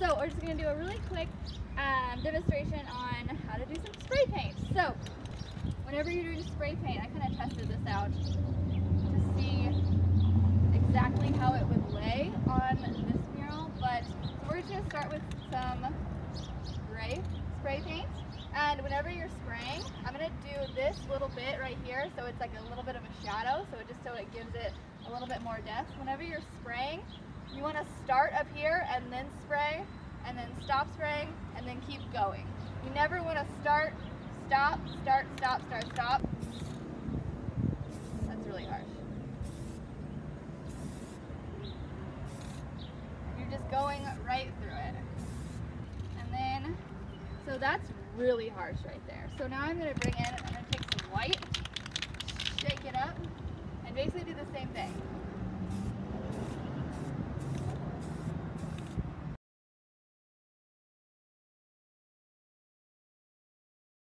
So we're just gonna do a really quick um, demonstration on how to do some spray paint. So whenever you're doing spray paint, I kind of tested this out to see exactly how it would lay on this mural. But so we're just gonna start with some gray spray paint. And whenever you're spraying, I'm gonna do this little bit right here, so it's like a little bit of a shadow, so it just so it gives it a little bit more depth. Whenever you're spraying, you want to start up here and then spray, and then stop spraying, and then keep going. You never want to start, stop, start, stop, start, stop. That's really harsh. You're just going right through it. And then, so that's really harsh right there. So now I'm going to bring in, I'm going to take some white, shake it up, and basically do the same thing.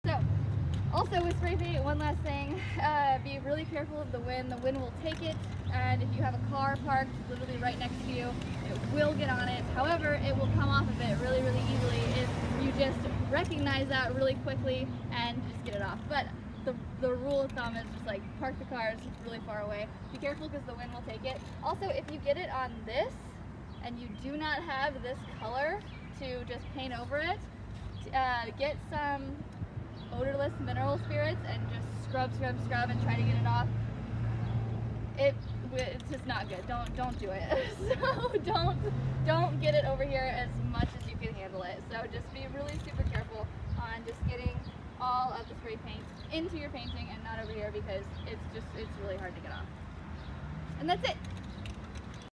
So, also with spray paint, one last thing, uh, be really careful of the wind. The wind will take it, and if you have a car parked literally right next to you, it will get on it. However, it will come off of it really, really easily if you just recognize that really quickly and just get it off. But the, the rule of thumb is just like park the cars really far away. Be careful because the wind will take it. Also, if you get it on this and you do not have this color to just paint over it, uh, get some odorless mineral spirits and just scrub, scrub, scrub and try to get it off. It it's just not good. Don't don't do it. so don't don't get it over here as much as you can handle it. So just be really super careful on just getting all of the spray paint into your painting and not over here because it's just it's really hard to get off. And that's it.